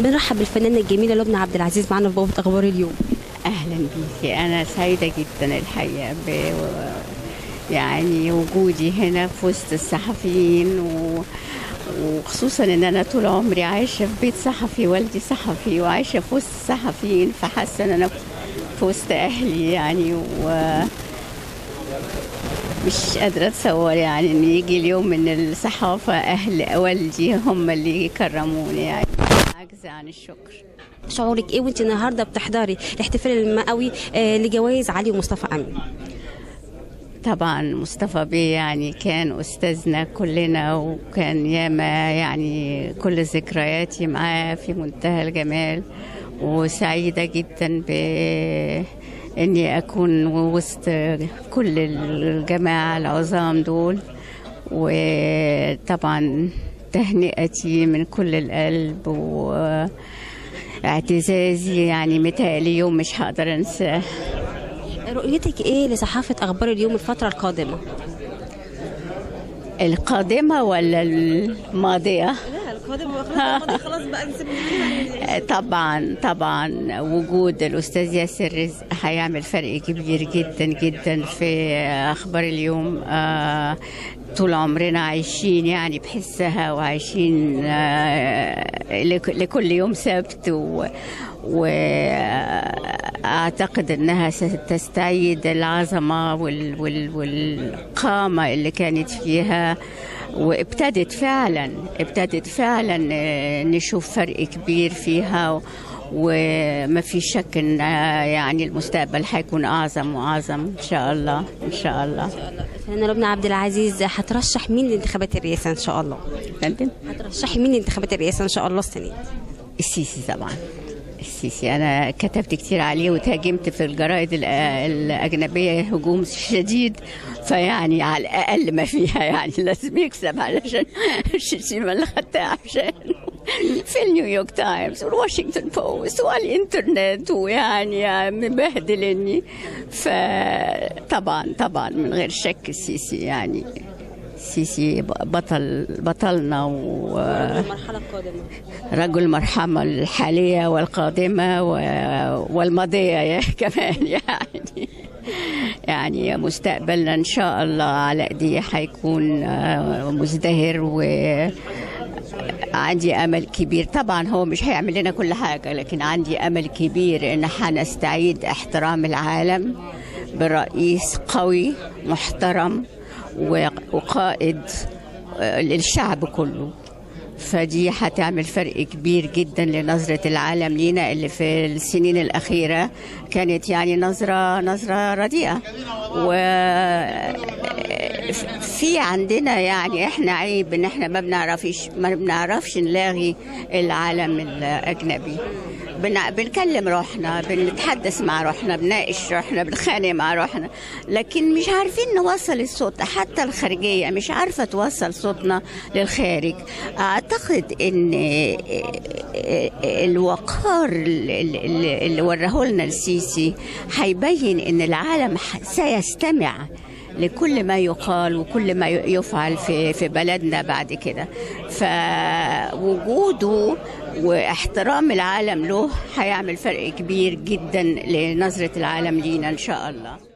بنرحب بالفنانة الجميلة لبنى عبد العزيز معانا في بوابة أخبار اليوم. أهلا بيكي أنا سعيدة جدا الحقيقة ب يعني وجودي هنا في وسط الصحفيين و... وخصوصا إن أنا طول عمري عايشة في بيت صحفي والدي صحفي وعايشة في وسط الصحفيين فحاسة إن أنا في وسط أهلي يعني و مش قادرة أتصور يعني إن يجي اليوم من الصحافة أهل والدي هم اللي يكرموني يعني. عاجزة عن الشكر. شعورك إيه وأنت النهارده بتحضري الاحتفال المئوي آه لجوائز علي ومصطفى أمين؟ طبعا مصطفى بيه يعني كان أستاذنا كلنا وكان ياما يعني كل ذكرياتي معاه في منتهى الجمال. وسعيدة جدا ب إني أكون وسط كل الجماعة العظام دول. وطبعا تهنئتي من كل القلب واعتزازي يعني متهيألي يوم مش هقدر أنساه. رؤيتك إيه لصحافة أخبار اليوم الفترة القادمة؟ القادمة ولا الماضية؟ طبعا طبعا وجود الأستاذ ياسر رزق هيعمل فرق كبير جدا جدا في أخبار اليوم. آه طول عمرنا عايشين يعني بحسها وعايشين آه لكل يوم سبت و واعتقد إنها ستستعيد العظمة وال وال والقامة اللي كانت فيها. وابتدت فعلا ابتدت فعلا نشوف فرق كبير فيها وما في شك إن يعني المستقبل هيكون أعظم وأعظم إن شاء الله إن شاء الله. الفنانه لبنى عبد العزيز هترشح مين لانتخابات الرئاسة إن شاء الله؟ فندم هترشحي مين لانتخابات الرئاسة إن شاء الله السنة دي؟ السيسي طبعا. السيسي أنا كتبت كتير عليه وتهاجمت في الجرائد الأجنبية هجوم شديد فيعني على الأقل ما فيها يعني لازم يكسب علشان الشتيمه اللي خدتها عشان في النيويورك تايمز والواشنطن بوست والإنترنت ويعني مبهدلني. فطبعا طبعا من غير شك السيسي يعني السيسي بطل بطلنا و المرحله القادمه رجل المرحمة الحالية والقادمة والماضية كمان يعني. يعني مستقبلنا إن شاء الله على إيديه حيكون مزدهر و عندي أمل كبير. طبعا هو مش هيعمل لنا كل حاجة لكن عندي أمل كبير إن حنستعيد احترام العالم برئيس قوي محترم وقائد للشعب كله. فدي هتعمل فرق كبير جدا لنظرة العالم لينا اللي في السنين الأخيرة كانت يعني نظرة نظرة رديئة. و في عندنا يعني إحنا عيب إن إحنا ما بنعرفش ما بنعرفش نلاغي العالم الأجنبي. بن... بنكلم روحنا بنتحدث مع روحنا بناقش روحنا بنخانق مع روحنا. لكن مش عارفين نوصل الصوت حتى الخارجية مش عارفة توصل صوتنا للخارج. أعتقد أن الوقار اللي وراه لنا السيسي هيبين أن العالم سيستمع لكل ما يقال وكل ما يفعل في في بلدنا بعد كده. فوجوده واحترام العالم له هيعمل فرق كبير جدا لنظرة العالم لينا إن شاء الله.